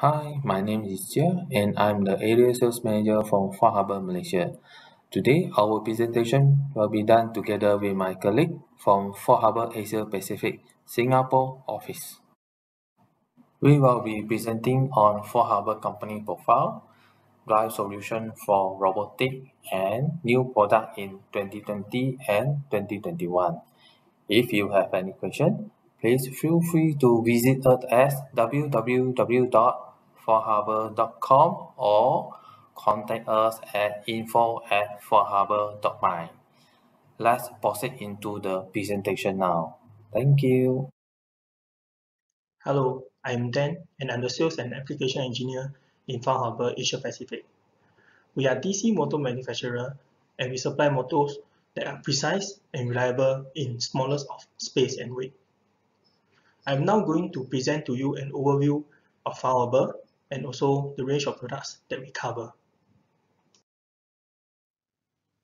Hi, my name is Jia and I'm the Area Sales Manager from FAULHABER, Malaysia. Today, our presentation will be done together with my colleague from FAULHABER Asia Pacific, Singapore office. We will be presenting on FAULHABER company profile, drive solution for robotic and new product in 2020 and 2021. If you have any question, please feel free to visit us at www.faulhaber.com or contact us at info at faulhaber.my. Let's proceed into the presentation now. Thank you. Hello, I'm Dan and I'm the Sales and Application Engineer in FAULHABER Asia Pacific. We are DC motor manufacturer and we supply motors that are precise and reliable in smallest of space and weight. I'm now going to present to you an overview of FAULHABER and also the range of products that we cover.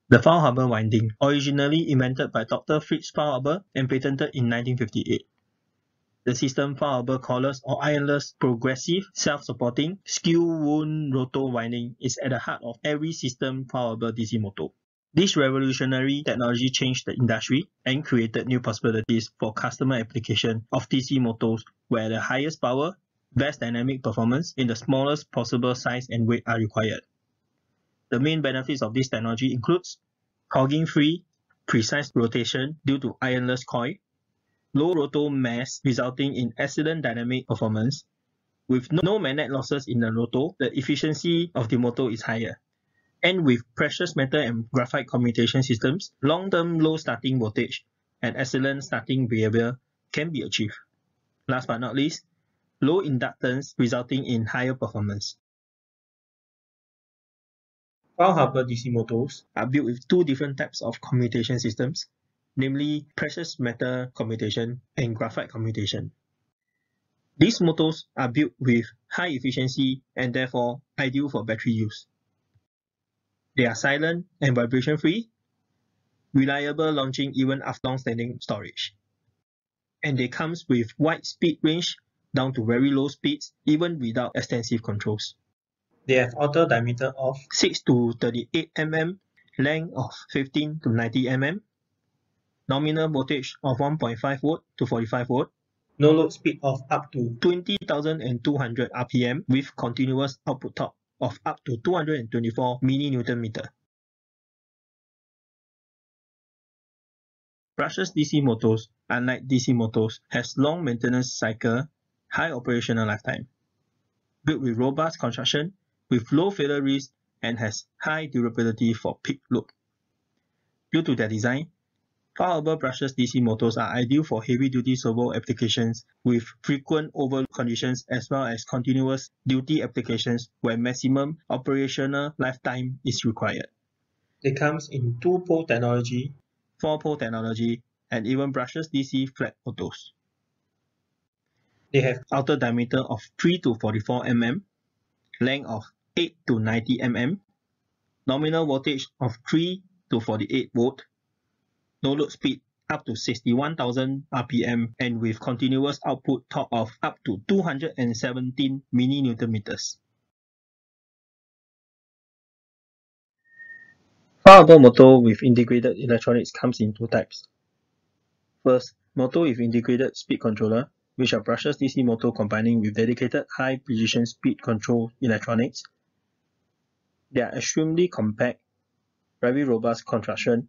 The FAULHABER winding, originally invented by Dr. Fritz Faulhaber and patented in 1958. The system Far Harbour coreless or ironless progressive self-supporting skew wound rotor winding is at the heart of every system FAULHABER DC motor. This revolutionary technology changed the industry and created new possibilities for customer application of DC motors where the highest power, best dynamic performance in the smallest possible size and weight are required. The main benefits of this technology includes cogging-free, precise rotation due to ironless coil, low rotor mass resulting in excellent dynamic performance. With no magnet losses in the rotor, the efficiency of the motor is higher. And with precious metal and graphite commutation systems, long-term low starting voltage and excellent starting behavior can be achieved. Last but not least, low inductance resulting in higher performance. FAULHABER DC motors are built with two different types of commutation systems, namely precious metal commutation and graphite commutation. These motors are built with high efficiency and therefore ideal for battery use. They are silent and vibration free, reliable launching even after long-standing storage. And they comes with wide speed range down to very low speeds even without extensive controls. They have outer diameter of 6 to 38 mm, length of 15 to 90 mm, nominal voltage of 1.5 volt to 45 volt, no load speed of up to 20,200 RPM with continuous output torque of up to 224 mN meter. Brushless DC motors, unlike DC motors, has long maintenance cycle, high operational lifetime. Built with robust construction, with low failure risk, and has high durability for peak load. Due to their design, Harbour brushless DC motors are ideal for heavy-duty servo applications with frequent overload conditions as well as continuous duty applications where maximum operational lifetime is required. It comes in 2-pole technology, 4-pole technology, and even brushless DC flat motors. They have outer diameter of 3 to 44 mm, length of 8 to 90 mm, nominal voltage of 3 to 48 volt, no load speed up to 61,000 RPM and with continuous output torque of up to 217 mN meters. FAULHABER motor with integrated electronics comes in two types. First, motor with integrated speed controller, which are brushless DC motor combining with dedicated high precision speed control electronics. They are extremely compact, very robust construction,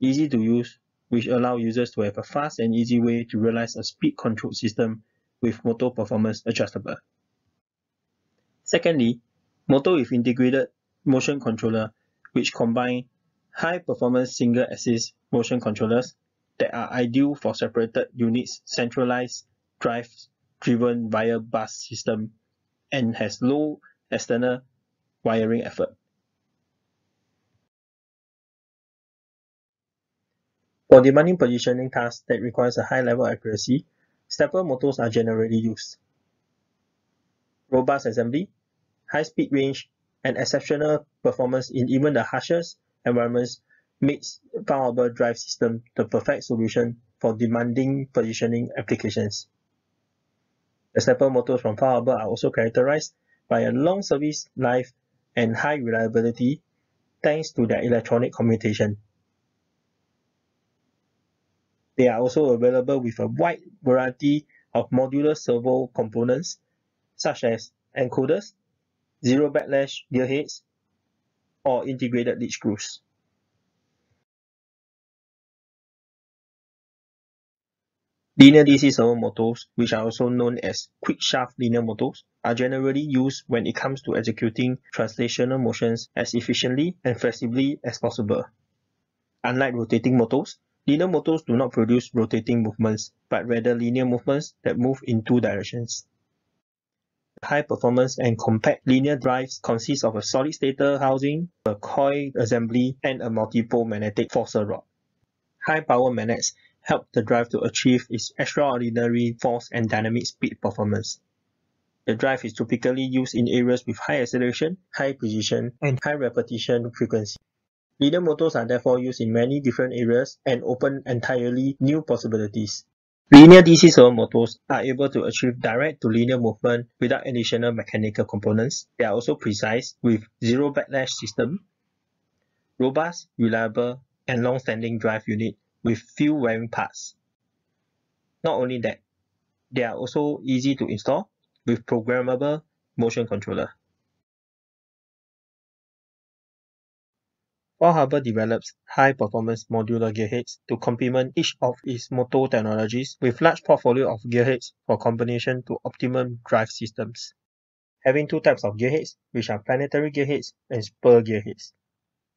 easy to use, which allow users to have a fast and easy way to realize a speed control system with motor performance adjustable. Secondly, motor with integrated motion controller, which combine high performance single axis motion controllers that are ideal for separated units centralized drives driven via bus system and has low external wiring effort. For demanding positioning tasks that requires a high level of accuracy, stepper motors are generally used. Robust assembly, high speed range, and exceptional performance in even the harshest environments makes Harbour drive system the perfect solution for demanding positioning applications. The motors from FAULHABER are also characterized by a long service life and high reliability thanks to their electronic commutation. They are also available with a wide variety of modular servo components such as encoders, zero backlash gearheads, or integrated lead screws. Linear DC servo motors, which are also known as QUICKSHAFT linear motors, are generally used when it comes to executing translational motions as efficiently and flexibly as possible. Unlike rotating motors, linear motors do not produce rotating movements, but rather linear movements that move in two directions. High performance and compact linear drives consist of a solid stator housing, a coil assembly, and a multiple magnetic forcer rod. High power magnets help the drive to achieve its extraordinary force and dynamic speed performance. The drive is typically used in areas with high acceleration, high precision, and high repetition frequency. Linear motors are therefore used in many different areas and open entirely new possibilities. Linear DC servo motors are able to achieve direct to linear movement without additional mechanical components. They are also precise with zero backlash system, robust, reliable, and long-standing drive unit with few wearing parts. Not only that, they are also easy to install with programmable motion controller. FAULHABER develops high-performance modular gearheads to complement each of its motor technologies with large portfolio of gearheads for combination to optimum drive systems. Having two types of gearheads, which are planetary gearheads and spur gearheads.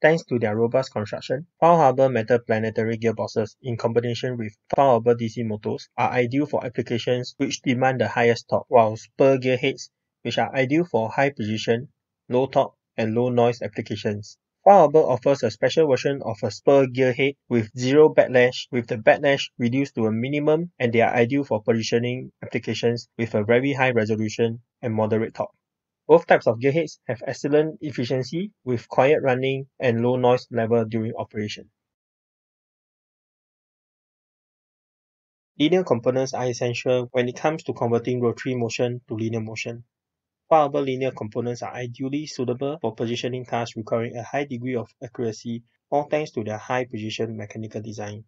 Thanks to their robust construction, FAULHABER metal planetary gearboxes in combination with FAULHABER DC motors are ideal for applications which demand the highest torque, while spur gearheads, which are ideal for high precision, low torque, and low noise applications. FAULHABER offers a special version of a spur gearhead with zero backlash with the backlash reduced to a minimum and they are ideal for positioning applications with a very high resolution and moderate torque. Both types of gearheads have excellent efficiency with quiet running and low noise level during operation. Linear components are essential when it comes to converting rotary motion to linear motion. FAULHABER linear components are ideally suitable for positioning tasks requiring a high degree of accuracy, all thanks to their high precision mechanical design.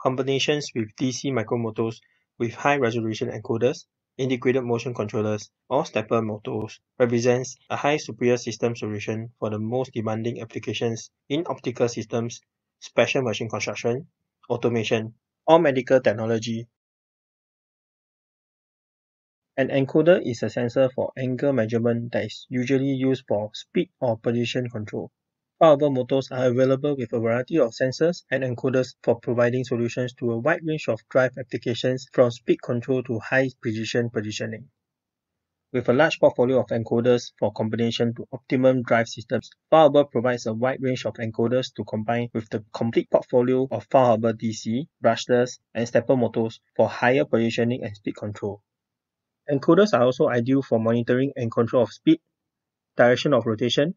Combinations with DC micromotors with high resolution encoders integrated motion controllers, or stepper motors represents a high superior system solution for the most demanding applications in optical systems, special machine construction, automation, or medical technology. An encoder is a sensor for angle measurement that is usually used for speed or position control. FAULHABER motors are available with a variety of sensors and encoders for providing solutions to a wide range of drive applications from speed control to high precision positioning. With a large portfolio of encoders for combination to optimum drive systems, FAULHABER provides a wide range of encoders to combine with the complete portfolio of FAULHABER DC, brushless, and stepper motors for higher positioning and speed control. Encoders are also ideal for monitoring and control of speed, direction of rotation,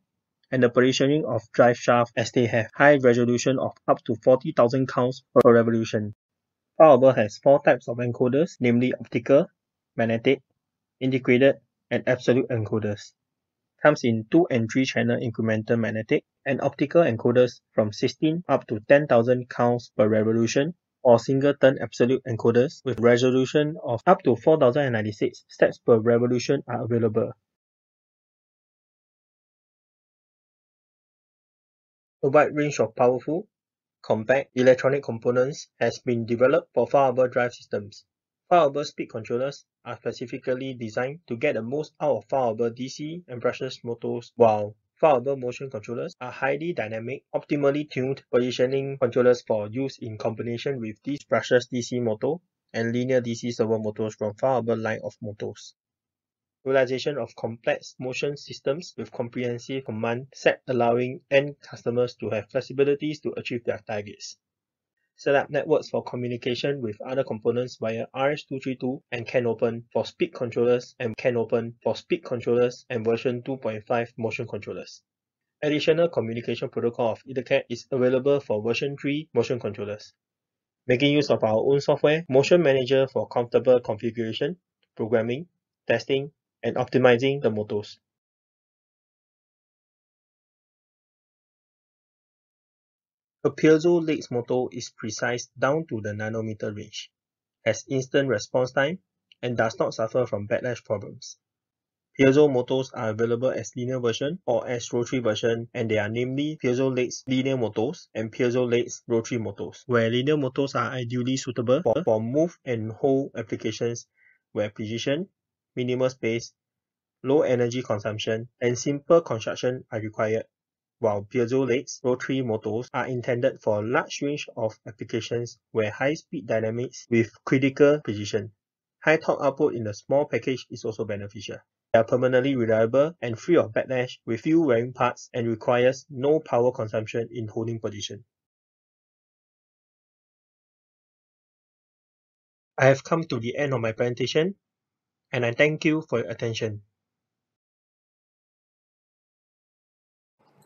and the positioning of drive shaft as they have high resolution of up to 40,000 counts per revolution. FAULHABER has four types of encoders, namely optical, magnetic, integrated, and absolute encoders. Comes in 2 and 3 channel incremental magnetic and optical encoders from 16 up to 10,000 counts per revolution or single turn absolute encoders with resolution of up to 4096 steps per revolution are available. A wide range of powerful, compact electronic components has been developed for FAULHABER drive systems. FAULHABER speed controllers are specifically designed to get the most out of FAULHABER DC and brushless motors, while FAULHABER motion controllers are highly dynamic, optimally tuned positioning controllers for use in combination with these brushless DC motor and linear DC servo motors from FAULHABER line of motors realization of complex motion systems with comprehensive command set allowing end customers to have flexibilities to achieve their targets. Set up networks for communication with other components via RS-232 and CANopen for speed controllers and CANopen for speed controllers and version 2.5 motion controllers. Additional communication protocol of EtherCAT is available for version 3 motion controllers. Making use of our own software, Motion Manager for comfortable configuration, programming, testing, and optimizing the motors. A piezo LEGS motor is precise down to the nanometer range, has instant response time, and does not suffer from backlash problems. Piezo motors are available as linear version or as rotary version and they are namely piezo LEGS linear motors and piezo LEGS rotary motors, where linear motors are ideally suitable for, for move and hold applications where precision, minimal space, low energy consumption, and simple construction are required while piezo LEGS rotary motors are intended for a large range of applications where high-speed dynamics with critical precision. High torque output in a small package is also beneficial. They are permanently reliable and free of backlash with few wearing parts and requires no power consumption in holding position. I have come to the end of my presentation and I thank you for your attention.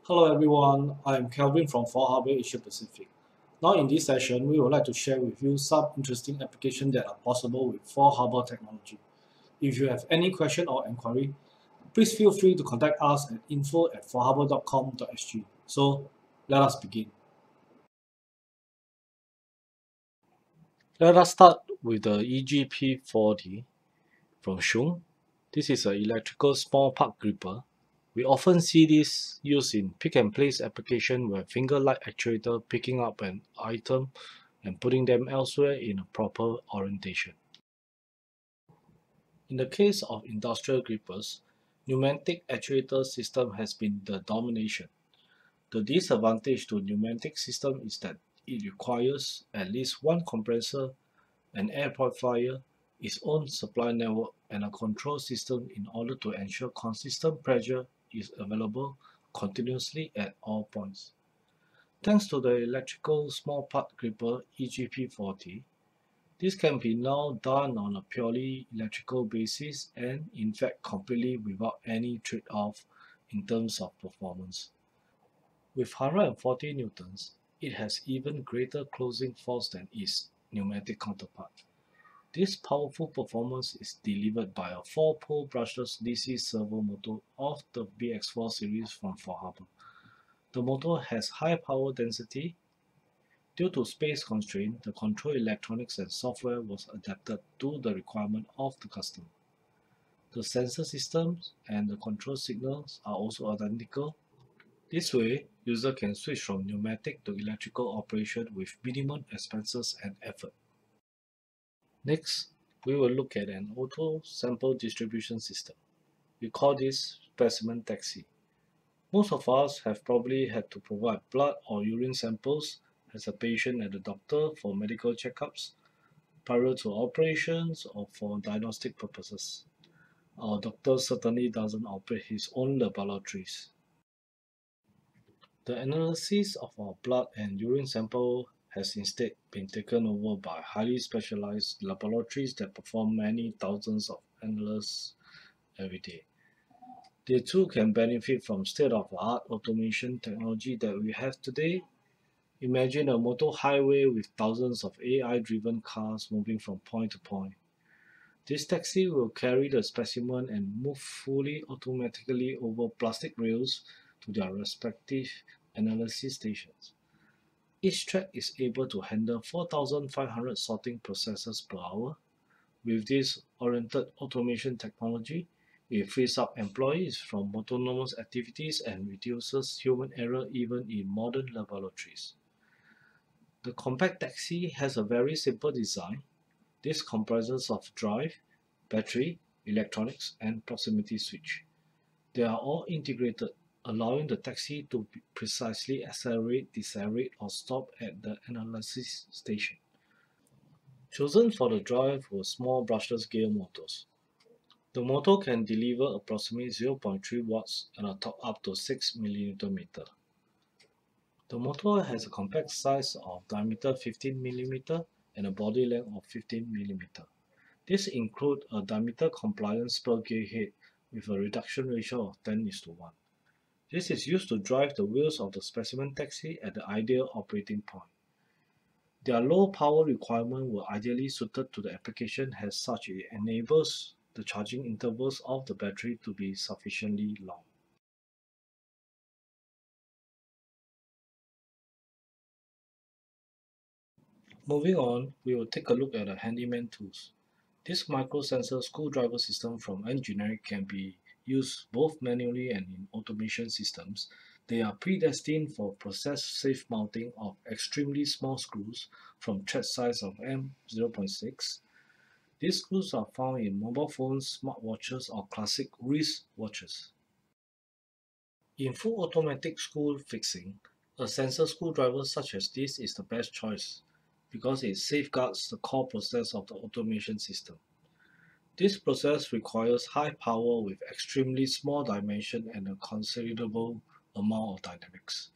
Hello everyone, I am Kelvin from FAULHABER Asia Pacific. Now in this session, we would like to share with you some interesting applications that are possible with FAULHABER technology. If you have any question or inquiry, please feel free to contact us at info at faulhaber.com.sg. So let us begin. Let us start with the EGP40 from Schunk. This is an electrical small part gripper we often see this used in pick-and-place application where finger-like actuator picking up an item and putting them elsewhere in a proper orientation. In the case of industrial grippers, pneumatic actuator system has been the domination. The disadvantage to pneumatic system is that it requires at least one compressor, an air purifier, its own supply network, and a control system in order to ensure consistent pressure is available continuously at all points. Thanks to the electrical small part gripper EGP40, this can be now done on a purely electrical basis and in fact completely without any trade-off in terms of performance. With 140 newtons, it has even greater closing force than its pneumatic counterpart. This powerful performance is delivered by a 4-pole brushless DC servo motor of the BX4 series from FAULHABER. The motor has high power density. Due to space constraint, the control electronics and software was adapted to the requirement of the customer. The sensor systems and the control signals are also identical. This way, user can switch from pneumatic to electrical operation with minimum expenses and effort. Next, we will look at an auto sample distribution system. We call this specimen taxi. Most of us have probably had to provide blood or urine samples as a patient at the doctor for medical checkups, prior to operations or for diagnostic purposes. Our doctor certainly doesn't operate his own laboratories. The analysis of our blood and urine sample has instead been taken over by highly specialized laboratories that perform many thousands of analyses every day. They too can benefit from state-of-the-art automation technology that we have today. Imagine a motor highway with thousands of AI-driven cars moving from point to point. This taxi will carry the specimen and move fully automatically over plastic rails to their respective analysis stations. Each track is able to handle 4,500 sorting processes per hour. With this oriented automation technology, it frees up employees from autonomous activities and reduces human error even in modern laboratories. The compact taxi has a very simple design. This comprises of drive, battery, electronics, and proximity switch. They are all integrated allowing the taxi to precisely accelerate, decelerate, or stop at the analysis station. Chosen for the drive were small brushless gear motors. The motor can deliver approximately 0.3 watts and a torque up to 6 mm. The motor has a compact size of diameter 15 mm and a body length of 15 mm. This includes a diameter compliant spur gear head with a reduction ratio of 10 is to 1. This is used to drive the wheels of the specimen taxi at the ideal operating point. Their low power requirement were ideally suited to the application as such it enables the charging intervals of the battery to be sufficiently long. Moving on, we will take a look at the handyman tools. This micro microsensor screwdriver system from Engineering can be used both manually and in automation systems. They are predestined for process-safe mounting of extremely small screws from thread size of M0.6. These screws are found in mobile phones, smartwatches, or classic wrist watches. In full automatic screw fixing, a sensor screwdriver such as this is the best choice because it safeguards the core process of the automation system. This process requires high power with extremely small dimension and a considerable amount of dynamics.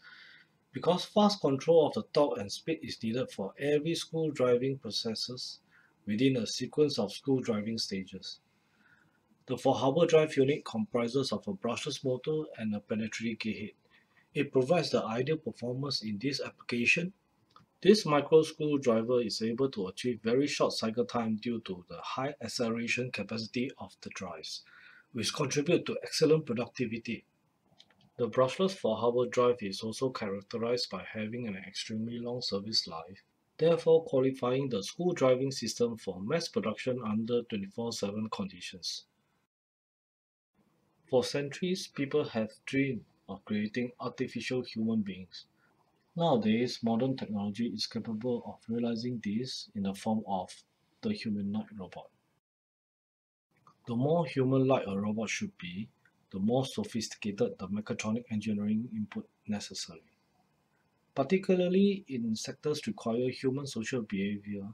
Because fast control of the torque and speed is needed for every screw driving processes within a sequence of screw driving stages. The FAULHABER drive unit comprises of a brushless motor and a planetary gearhead. It provides the ideal performance in this application this micro screwdriver is able to achieve very short cycle time due to the high acceleration capacity of the drives, which contribute to excellent productivity. The brushless FAULHABER drive is also characterized by having an extremely long service life, therefore qualifying the screw driving system for mass production under 24-7 conditions. For centuries, people have dreamed of creating artificial human beings. Nowadays, modern technology is capable of realizing this in the form of the humanoid robot. The more human-like a robot should be, the more sophisticated the mechatronic engineering input necessary. Particularly in sectors require human social behavior,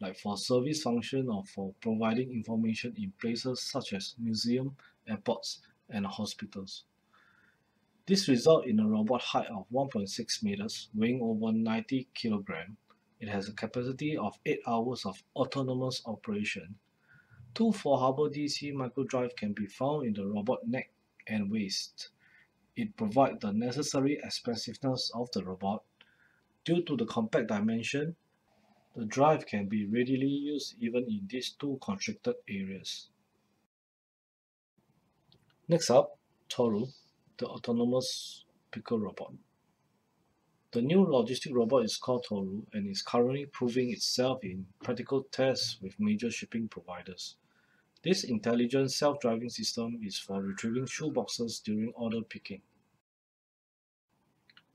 like for service function or for providing information in places such as museums, airports, and hospitals. This results in a robot height of 1.6 meters, weighing over 90 kg. It has a capacity of 8 hours of autonomous operation. Two FAULHABER DC microdrive can be found in the robot neck and waist. It provides the necessary expansiveness of the robot. Due to the compact dimension, the drive can be readily used even in these two constricted areas. Next up, Toru the autonomous picker robot. The new logistic robot is called Toru and is currently proving itself in practical tests with major shipping providers. This intelligent self-driving system is for retrieving shoeboxes during order picking.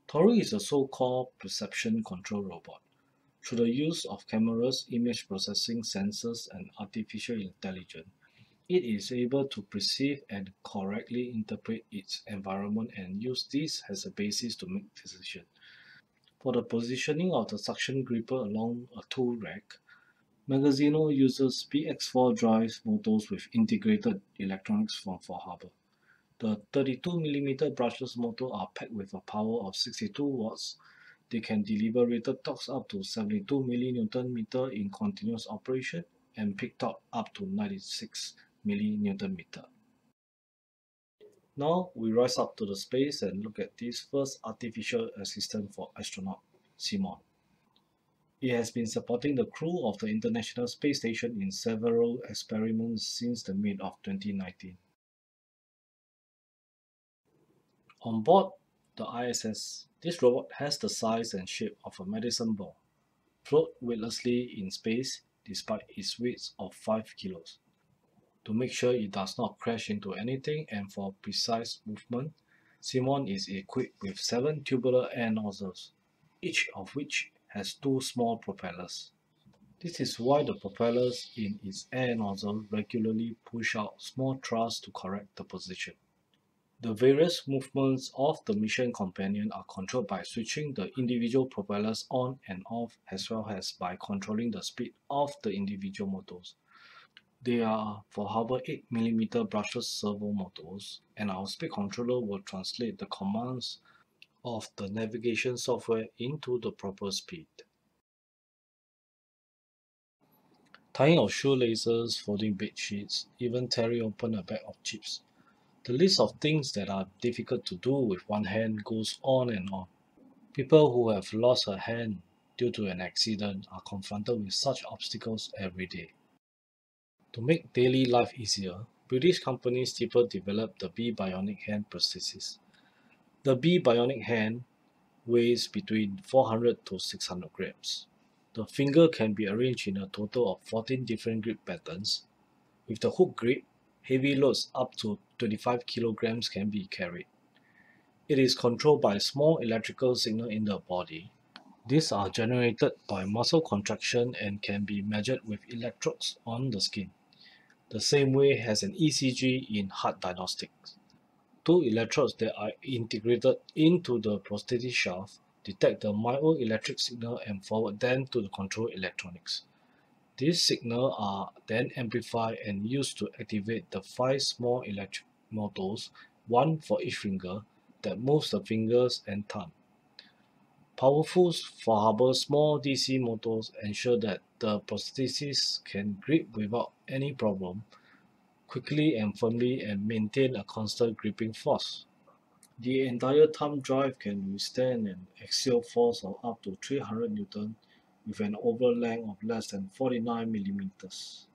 Toru is a so-called perception control robot. Through the use of cameras, image processing sensors, and artificial intelligence, it is able to perceive and correctly interpret its environment and use this as a basis to make decisions. For the positioning of the suction gripper along a tool rack, Magazino uses BX4 drive motors with integrated electronics from FAULHABER. The 32mm brushless motors are packed with a power of 62 watts. They can deliver rated torques up to 72 mN in continuous operation and peak torque up to 96 millinewton meter. Now we rise up to the space and look at this first artificial assistant for astronaut, CIMON. It has been supporting the crew of the International Space Station in several experiments since the mid of 2019. On board the ISS, this robot has the size and shape of a medicine ball, float weightlessly in space despite its weight of 5 kilos to make sure it does not crash into anything and for precise movement, CIMON is equipped with seven tubular air nozzles, each of which has two small propellers. This is why the propellers in its air nozzle regularly push out small thrusts to correct the position. The various movements of the mission companion are controlled by switching the individual propellers on and off as well as by controlling the speed of the individual motors. They are FAULHABER 8mm brushless servo motors, and our speed controller will translate the commands of the navigation software into the proper speed. Tying of shoelaces, folding bed sheets, even tearing open a bag of chips. The list of things that are difficult to do with one hand goes on and on. People who have lost a hand due to an accident are confronted with such obstacles every day. To make daily life easier, British company Steeper developed the bebionic Hand prosthesis. The bebionic Hand weighs between 400 to 600 grams. The finger can be arranged in a total of 14 different grip patterns. With the hook grip, heavy loads up to 25 kilograms can be carried. It is controlled by small electrical signal in the body. These are generated by muscle contraction and can be measured with electrodes on the skin, the same way as an ECG in heart diagnostics. Two electrodes that are integrated into the prosthetic shaft detect the myoelectric signal and forward them to the control electronics. These signals are then amplified and used to activate the five small electric motors, one for each finger, that moves the fingers and thumb. Powerful FAULHABER small DC motors ensure that the prosthesis can grip without any problem, quickly and firmly and maintain a constant gripping force. The entire thumb drive can withstand an axial force of up to 300 Newton with an overall length of less than 49 millimeters.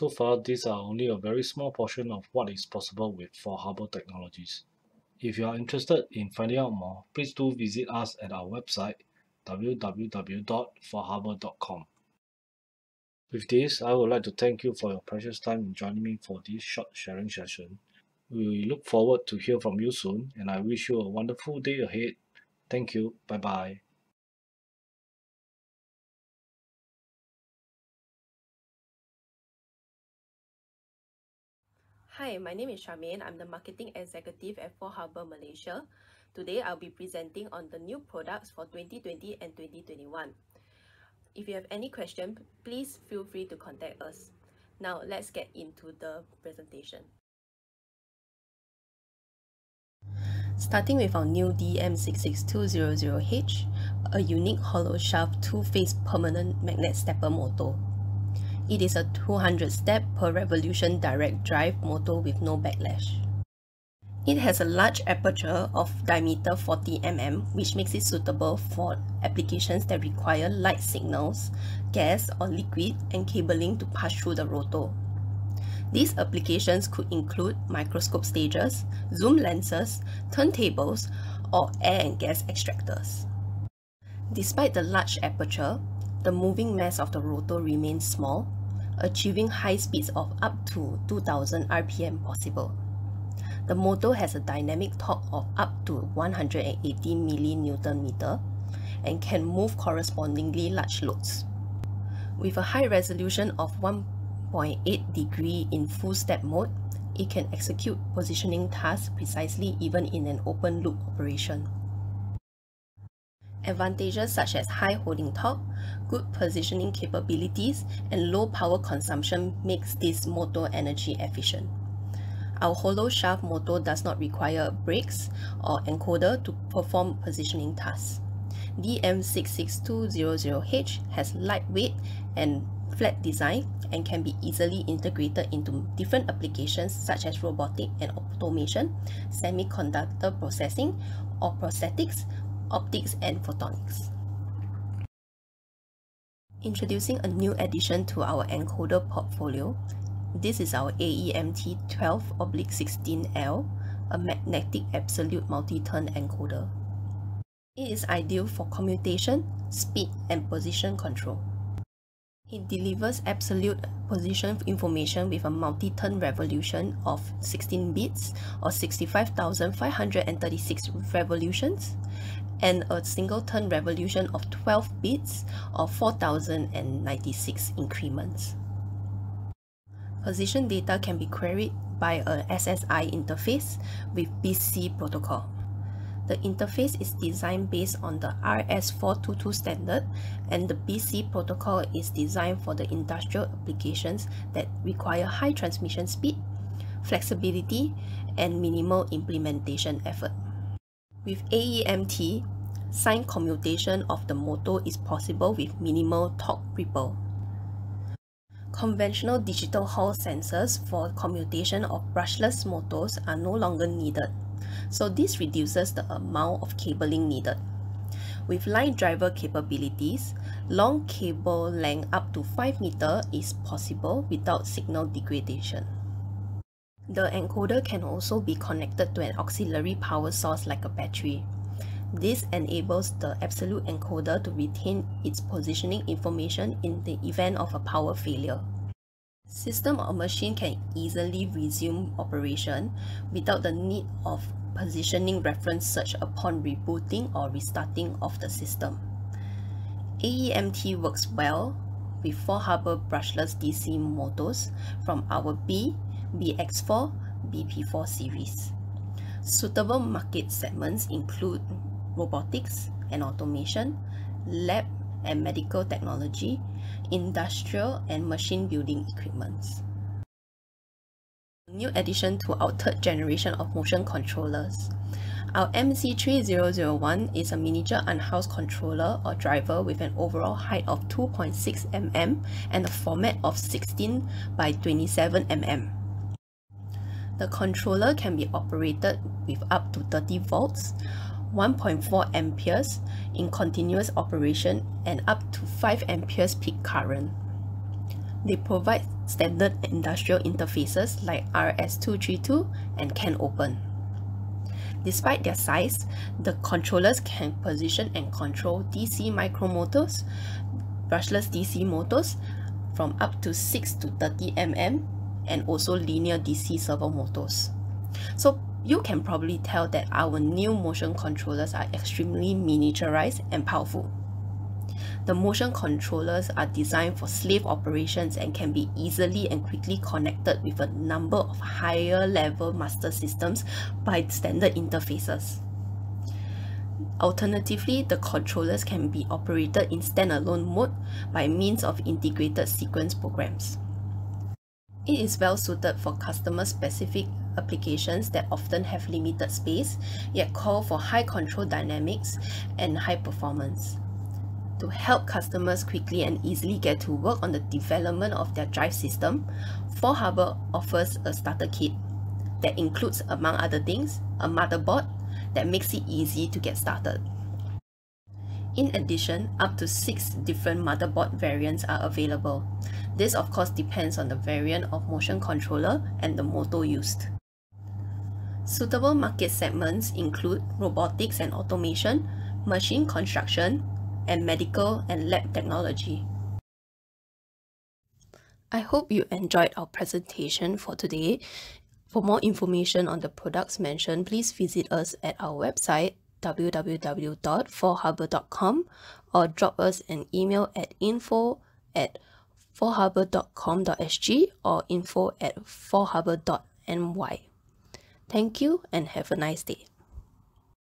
So far, these are only a very small portion of what is possible with FAULHABER technologies. If you are interested in finding out more, please do visit us at our website www.faulhaber.com. With this, I would like to thank you for your precious time in joining me for this short sharing session. We look forward to hear from you soon and I wish you a wonderful day ahead. Thank you. Bye bye. Hi, my name is Charmaine. I'm the Marketing Executive at FAULHABER Malaysia. Today, I'll be presenting on the new products for 2020 and 2021. If you have any question, please feel free to contact us. Now, let's get into the presentation. Starting with our new DM66200H, a unique hollow shaft two-phase permanent magnet stepper motor. It is a 200 step per revolution direct drive motor with no backlash. It has a large aperture of diameter 40 mm which makes it suitable for applications that require light signals, gas or liquid and cabling to pass through the rotor. These applications could include microscope stages, zoom lenses, turntables, or air and gas extractors. Despite the large aperture, the moving mass of the rotor remains small, achieving high speeds of up to 2000 rpm possible. The motor has a dynamic torque of up to 180 mN and can move correspondingly large loads. With a high resolution of 1.8 degree in full step mode, it can execute positioning tasks precisely even in an open loop operation. Advantages such as high holding torque, good positioning capabilities, and low power consumption makes this motor energy efficient. Our hollow shaft motor does not require brakes or encoder to perform positioning tasks. DM66200H has lightweight and flat design and can be easily integrated into different applications such as robotic and automation, semiconductor processing, or prosthetics, optics, and photonics. Introducing a new addition to our encoder portfolio, this is our AEMT 12-16L, a magnetic absolute multi-turn encoder. It is ideal for commutation, speed, and position control. It delivers absolute position information with a multi-turn revolution of 16 bits or 65,536 revolutions and a single turn revolution of 12 bits or 4,096 increments. Position data can be queried by a SSI interface with BiSS-C protocol. The interface is designed based on the RS422 standard and the BiSS-C protocol is designed for the industrial applications that require high transmission speed, flexibility, and minimal implementation effort. With AEMT, sine commutation of the motor is possible with minimal torque ripple. Conventional digital Hall sensors for commutation of brushless motors are no longer needed, so this reduces the amount of cabling needed. With line driver capabilities, long cable length up to 5 meter is possible without signal degradation. The encoder can also be connected to an auxiliary power source like a battery. This enables the absolute encoder to retain its positioning information in the event of a power failure. System or machine can easily resume operation without the need of positioning reference search upon rebooting or restarting of the system. AEMT works well with FAULHABER brushless DC motors from our B, BX4, BP4 series. Suitable market segments include robotics and automation, lab and medical technology, industrial and machine building equipments new addition to our third generation of motion controllers. Our MC3001 is a miniature unhoused controller or driver with an overall height of 2.6 mm and a format of 16 by 27 mm. The controller can be operated with up to 30 volts, 1.4 amperes in continuous operation and up to 5 amperes peak current. They provide standard industrial interfaces like RS232 and CANopen. Despite their size, the controllers can position and control DC micromotors, brushless DC motors from up to 6 to 30 mm and also linear DC servo motors. So you can probably tell that our new motion controllers are extremely miniaturized and powerful. The motion controllers are designed for slave operations and can be easily and quickly connected with a number of higher level master systems by standard interfaces. Alternatively, the controllers can be operated in standalone mode by means of integrated sequence programs. It is well suited for customer-specific applications that often have limited space, yet call for high control dynamics and high performance to help customers quickly and easily get to work on the development of their drive system, FAULHABER offers a starter kit that includes, among other things, a motherboard that makes it easy to get started. In addition, up to 6 different motherboard variants are available. This of course depends on the variant of motion controller and the motor used. Suitable market segments include robotics and automation, machine construction, and medical and lab technology. I hope you enjoyed our presentation for today. For more information on the products mentioned, please visit us at our website www.faulhaber.com or drop us an email at info at faulhaber.com.sg or info at faulhaber.ny. Thank you and have a nice day.